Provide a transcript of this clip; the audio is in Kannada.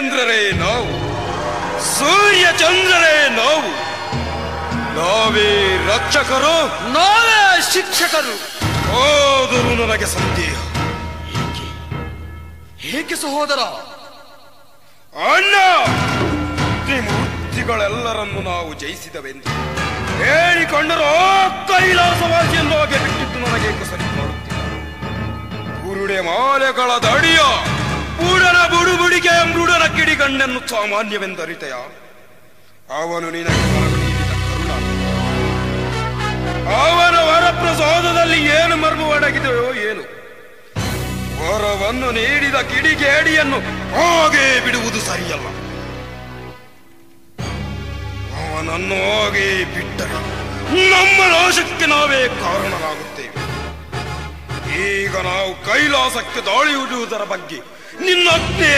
ದೇವೇಂದ್ರರೇ ನಾವು. ಸೂರ್ಯ ಚಂದ್ರರೇ ನಾವು. ನಾವೇ ರಕ್ಷಕರು. ನಾವೇ ಶಿಕ್ಷಕರು. ಆದರೂ ನನಗೆ ಸಂದೇಹ. ಹೇಗೆ ಸಹೋದರ? ಅಣ್ಣ ಮೂರ್ತಿಗಳೆಲ್ಲರನ್ನು ನಾವು ಜಯಿಸಿದವೆಂದು ಹೇಳಿಕೊಂಡರೂ ಕೈಲಾಸವಾಸಿಯನ್ನು ಹೋಗಿ ಬಿಟ್ಟಿದ್ದು ನನಗೆ ಕುಸರಿ ಮಾಡುತ್ತಿಲ್ಲ ಗುರುಡೆ ಮಾಲೆಗಳ ದಡಿಯ. ಕಿಡಿಗಣ್ಣನ್ನು ಸಾಮಾನ್ಯವೆಂದರಿತೆಯ? ಅವನು ನಿನಗೆ ಅವನ ವರಪ್ರಸಾದದಲ್ಲಿ ಏನು ಮರ್ಮ ಒಡಗಿದೆಯೋ ಏನು? ವರವನ್ನು ನೀಡಿದ ಕಿಡಿಗೇಡಿಯನ್ನು ಹಾಗೆ ಬಿಡುವುದು ಸರಿಯಲ್ಲ. ಅವನನ್ನು ಹಾಗೆ ಬಿಟ್ಟರೆ ನಮ್ಮ ನಾಶಕ್ಕೆ ನಾವೇ ಕಾರಣರಾಗುತ್ತೇವೆ. ಈಗ ನಾವು ಕೈಲಾಸಕ್ಕೆ ದಾಳಿ ಉಡುವುದರ ಬಗ್ಗೆ ನಿನ್ನ ಅಜ್ಞೆ